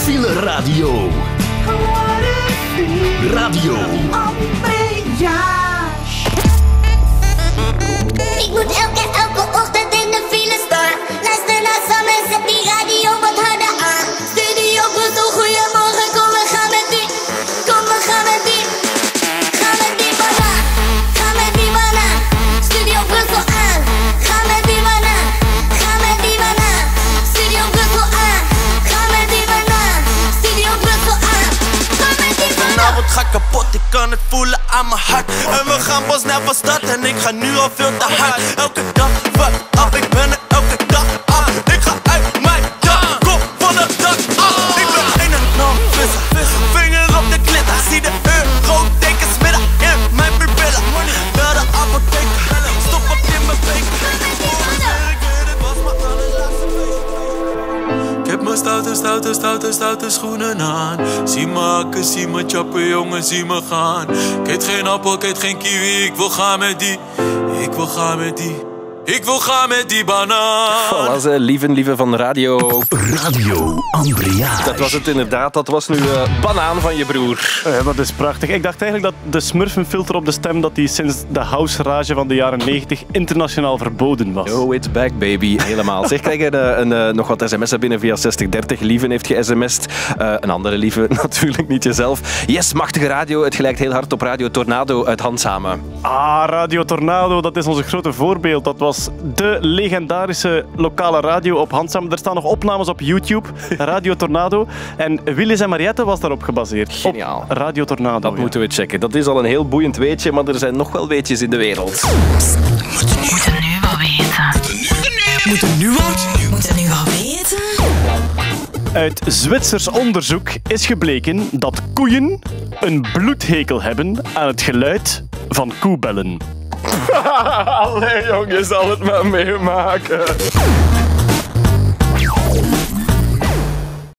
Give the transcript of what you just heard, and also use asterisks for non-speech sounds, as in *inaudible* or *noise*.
File Radio. Radio. Ga kapot, ik kan het voelen aan mijn hart. En we gaan pas snel van start en ik ga nu al veel te hard stoute, stoute, stoute, stoute schoenen aan. Zie me zie me chappen, jongen, zie me gaan. Ik geen appel, ik geen kiwi, ik wil gaan met die. Ik wil gaan met die. Ik wil gaan met die banaan. Voilà, ze, lieven, lieve van radio. Radio Ambriage. Dat was het inderdaad. Dat was nu eh, banaan van je broer. Ja, dat is prachtig. Ik dacht eigenlijk dat de smurfenfilter op de stem dat die sinds de house rage van de jaren 90 internationaal verboden was. Oh, it's back, baby. Helemaal. Zeg, krijg je een, een, eh, nog wat sms'en binnen via 6030. Lieven heeft ge-sms'd. Eh, een andere lieve, *laughs* natuurlijk niet jezelf. Yes, machtige radio. Het gelijkt heel hard op Radio Tornado uit Handsamen. Ah, Radio Tornado, dat is onze grote voorbeeld. Dat was de legendarische lokale radio op Handsam. Er staan nog opnames op YouTube, *laughs* Radio Tornado. En Willis en Mariette was daarop gebaseerd. Geniaal. Op Radio Tornado. Dat ja. moeten we checken. Dat is al een heel boeiend weetje, maar er zijn nog wel weetjes in de wereld. Moeten nu wel weten. Moeten nu wat? Moeten nu wel weten? Uit Zwitsers onderzoek is gebleken dat koeien een bloedhekel hebben aan het geluid van koebellen. *laughs* Allee, jong, je zal het maar meemaken.